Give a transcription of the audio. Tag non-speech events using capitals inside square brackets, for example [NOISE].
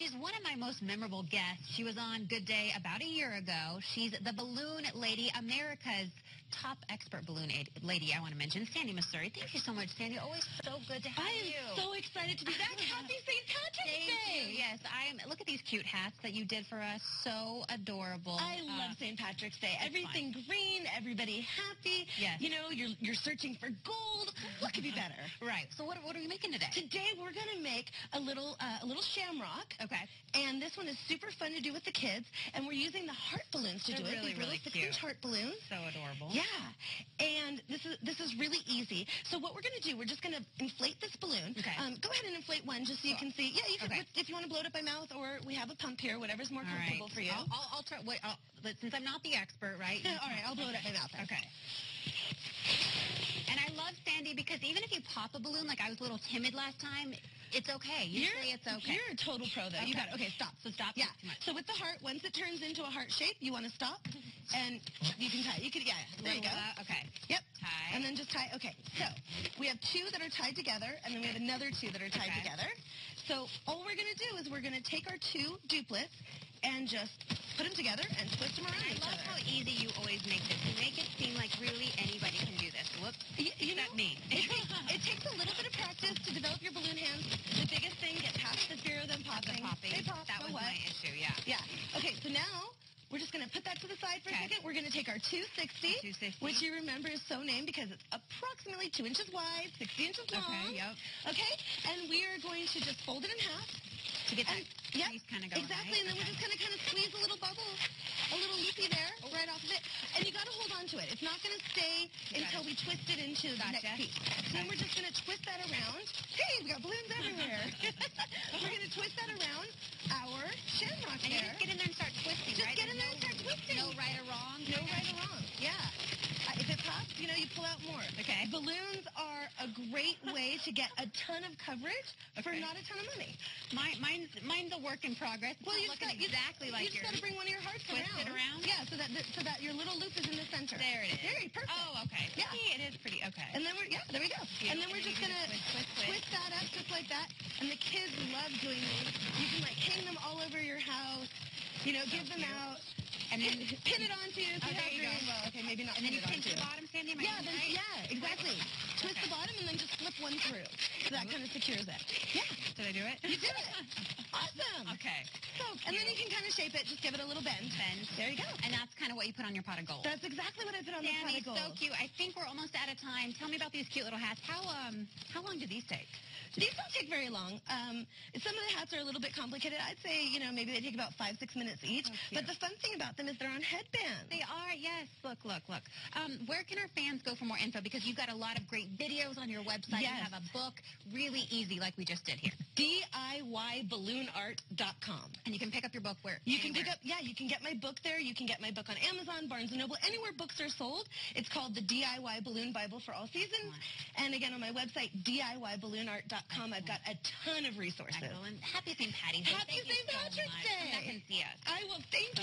She's one of my most memorable guests. She was on Good Day about a year ago. She's the balloon lady, America's top expert balloon lady, I want to mention, Sandi Masori. Thank you so much, Sandi. Always so good to have I you. am so excited to be back. [LAUGHS] Happy St. Patrick's Thank Day. you. Yes, I'm. Look at these cute hats that you did for us. So adorable. I Uh, love St. Patrick's Day. Everything green, everybody happy. Yes. You know, you're you're searching for gold. What could be [LAUGHS] better? Right. So what, what are we making today? Today we're gonna make a little uh, a little shamrock. Okay. And this one is super fun to do with the kids. And we're using balloons to They're do it. really, really six cute. inch heart balloons. So adorable. Yeah. And this is this is really easy. So what we're going to do, we're just going to inflate this balloon. Okay. Um, go ahead and inflate one just so you can see. Yeah, you can Okay. if you want to blow it up by mouth or we have a pump here, whatever's more All right. comfortable for you. I'll, I'll, I'll try. Wait, I'll, but since I'm not the expert, right? [LAUGHS] All right, I'll blow it up by mouth. then. Okay. And I love Sandi because even if you pop a balloon, like I was a little timid last time, it's okay. Usually you're, it's okay. You're a total pro though. You Okay. got it. Okay, stop. So stop. Yeah. So with the heart, once it turns into a heart shape, you want to stop, and you can tie. You can yeah. There you go. Okay. Yep. Tie. And then just tie. Okay. So we have two that are tied together, and then we have another two that are tied Okay. together. So all we're gonna do is we're gonna take our two duplets and just put them together and twist them around I love other. how easy you always make this. You make it seem like really anybody can do this. Whoops. Y- you know, Except me. it, takes, it takes a little bit of practice to develop your balloon hands. The biggest thing, get past the fear of them The popping. popping. They pop. that so was what? my issue. Yeah. Okay, so now we're just going to put that to the side for Okay. a second. We're going to take our 260, 260. which you remember is so named because it's approximately 2 inches wide, 60 inches long. Okay. Yep. Okay, and we are going to just fold it in half. To get that And, yep, kind of going. exactly, right? and then we're just going to kind of squeeze a little bubble, a little loopy there, oh. right off of it. And you got to hold on to it. It's not going to stay Got until we twist it into the Gotcha. next piece. So then we're just going to twist that around. Hey, we got balloons everywhere. [LAUGHS] [LAUGHS] we're going to twist that around shamrock And you just get in there and start twisting, Just right? get in there and start twisting. No, right or wrong. No right or wrong. Yeah. Uh, if it pops, you know, you pull out more. Okay. Balloons are a great [LAUGHS] way to get a ton of coverage for not a ton of money. Mine, mine's, mine's a work in progress. It's Well, you just got, you- exactly you, like just got to bring one of your hearts Twist around. it around? Yeah, so that so that your little loop is in the center. There it is. Very perfect. Oh, okay. Yeah. See, it is pretty okay. And then we're yeah, there we go. Cute. And then we're just gonna just twist, twist, twist. that up just like that. And the kids love doing these. You can like hang them all over your house. You know, give them out. And then pin, it onto you. if Oh, you there have you go. Well, okay, maybe not. and then you pinch the bottom, Sandi. Am Yeah, then, right? yeah, exactly. Twist Okay. the bottom and then just flip one through. So that kind of secures it. Yeah, Did I do it? you did it. Awesome. Okay. So, cute. and then you can kind of shape it. Just give it a little bend. Bend. There you go. And that's kind of what you put on your pot of gold. That's exactly what I put on the pot of gold. so cute. I think we're almost out of time. Tell me about these cute little hats. How um how long do these take? These don't take very long. Um, some of the hats are a little bit complicated. I'd say, you know, maybe they take about five, six minutes each. Oh, but the fun thing about them is they're on headbands. They are, yes. Look, look, look. Um, where can our fans go for more info? Because you've got a lot of great videos on your website. Yes. You have a book, really easy, like we just did here. DIYballoonart.com. And you can pick up your book where You can pick up, yeah, you can get my book there. You can get my book on Amazon, Barnes & Noble, anywhere books are sold. It's called the DIY Balloon Bible for All Seasons. And again, on my website, DIYballoonart.com, I've got a ton of resources. Excellent. Happy St. Patty's Day. Happy St. so Patrick's much. Day. Come back and see us. I will, thank.